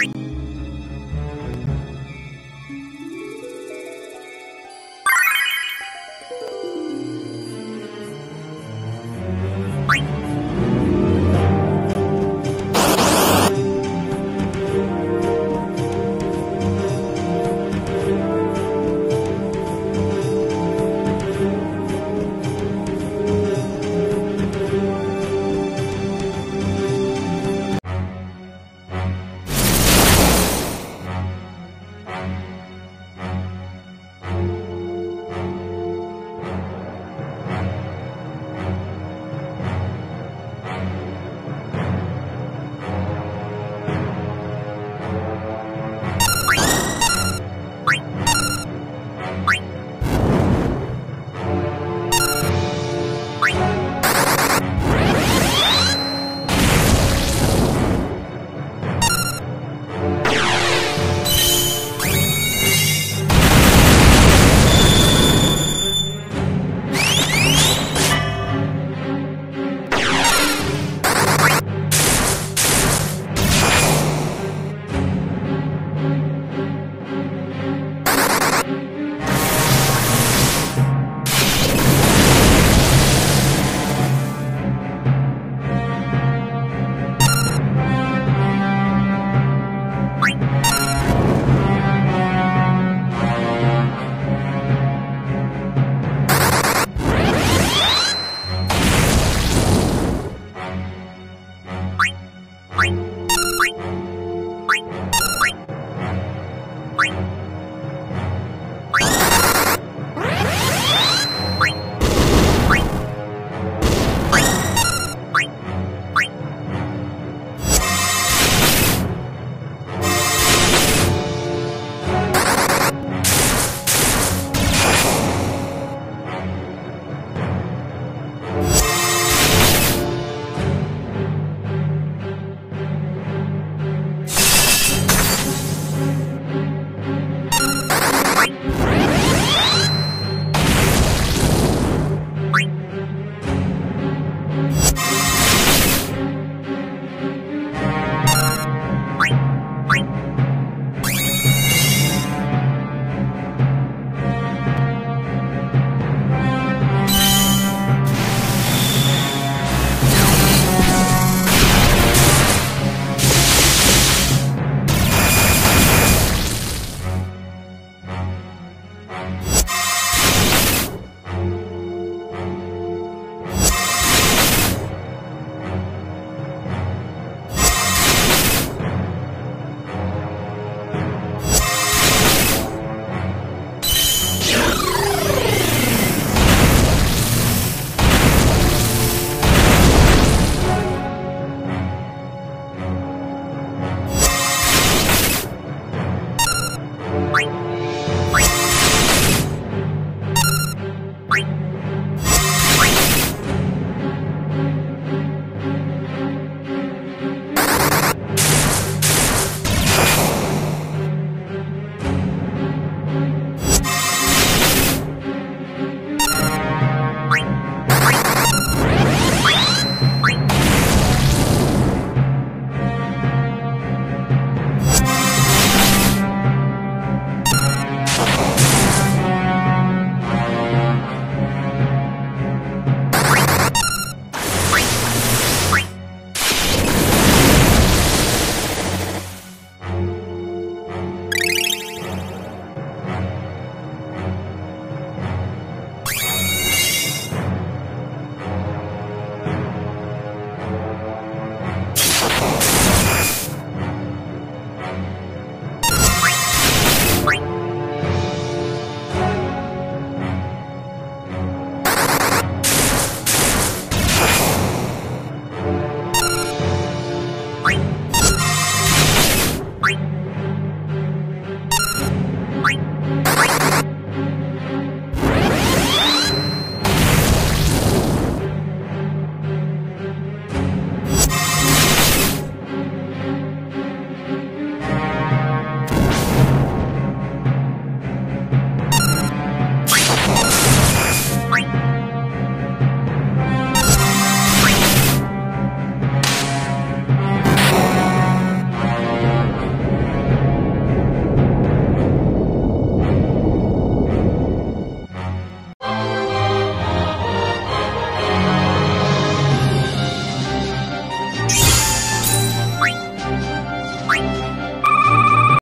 Boing. Bye.